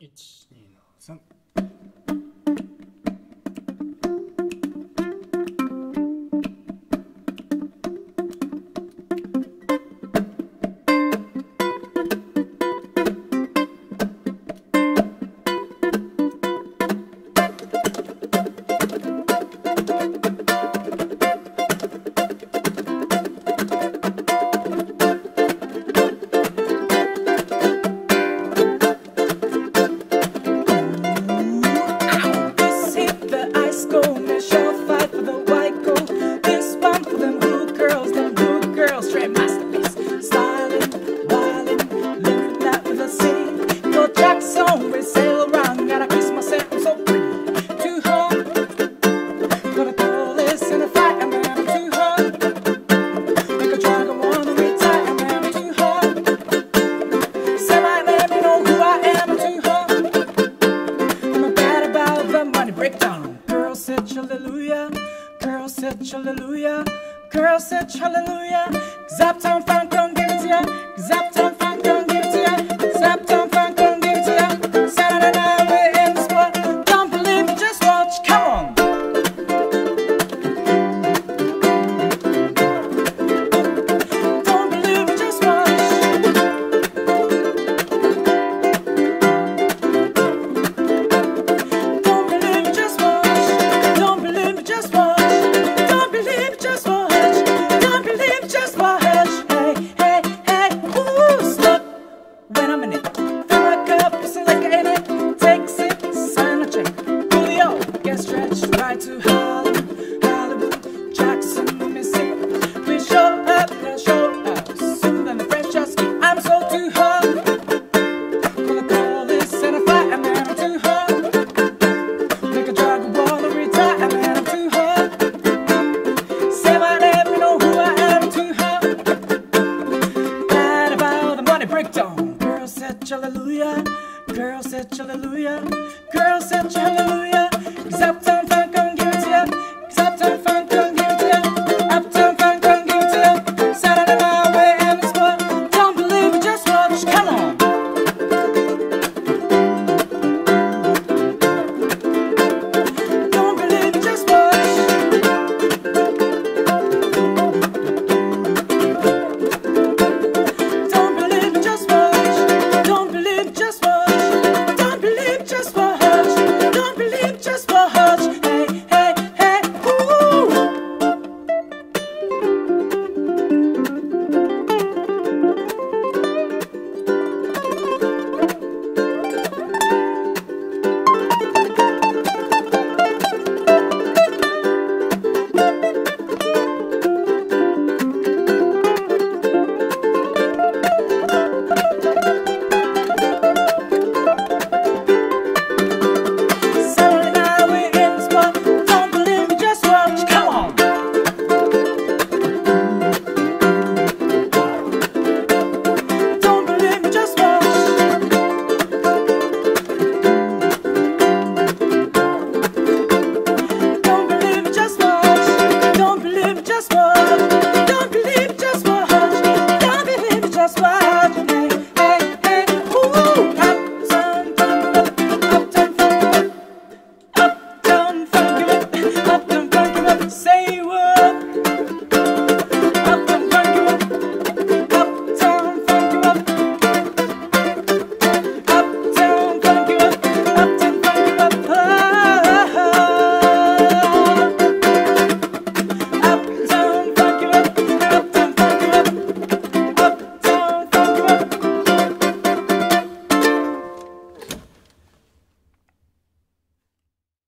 123 church, hallelujah. Girl said hallelujah. Zaptown found congregation, Zaptown to Hollywood, Hollywood, Jackson, Mississippi. We show up and show up. Soon, than the French I. I'm sold to hot. Gonna call this and I fly, and then I'm too hot. Make a drag of wall and retire, and then I'm too hot. Say my name, you know who I am, too hot. Glad about the money breakdown. Girl said hallelujah. Girl said hallelujah. Girl said hallelujah. Cause uptown funk just one.